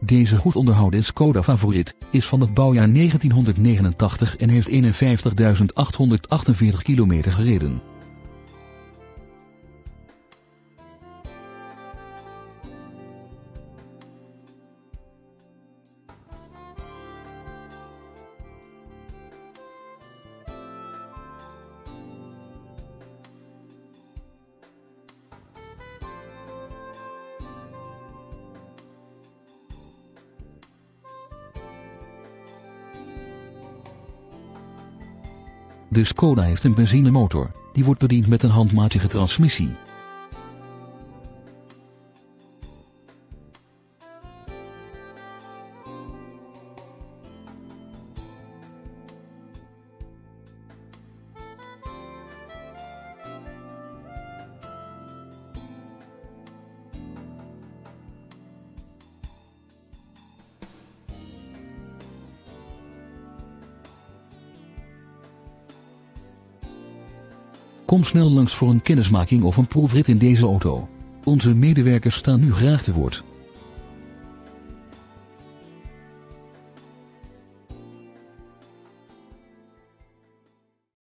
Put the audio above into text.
Deze goed onderhouden Skoda Favorit is van het bouwjaar 1989 en heeft 51.848 kilometer gereden. De Skoda heeft een benzinemotor, die wordt bediend met een handmatige transmissie. Kom snel langs voor een kennismaking of een proefrit in deze auto. Onze medewerkers staan nu graag te woord.